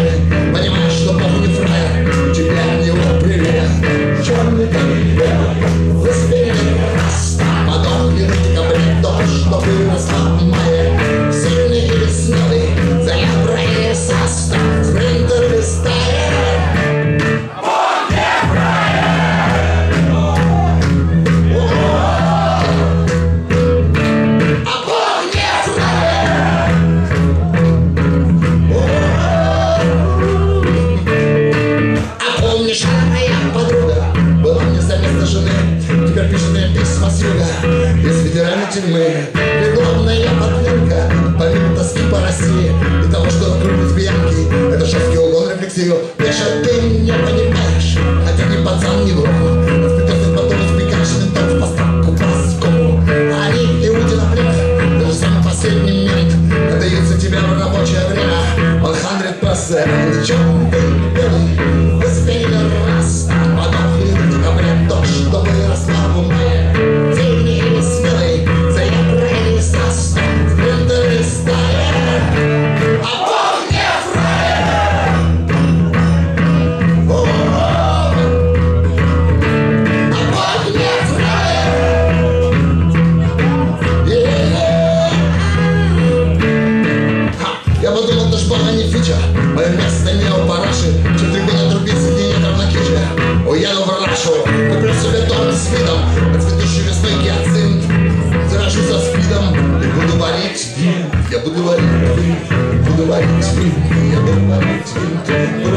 Понимаешь, что Бог не фраер Тебя от него привет. Черный камень белый Мне письма с юга Из федеральной тюрьмы Бегловная подленка Помимо тоски по России И того, что крутит пьянки Это жесткий угон рефлексию. Пишет, ты не понимаешь Хотя не пацан, не вру Впитался потом из пикачный том В поставку А они на время Даже самый последний момент Отдаются тебе в рабочее время. Он хандрит процент Черный белый Выстрелили раз с На цветущей весной гиацинт Заражу со спидом. И буду варить Я Буду варить, буду варить, я буду варить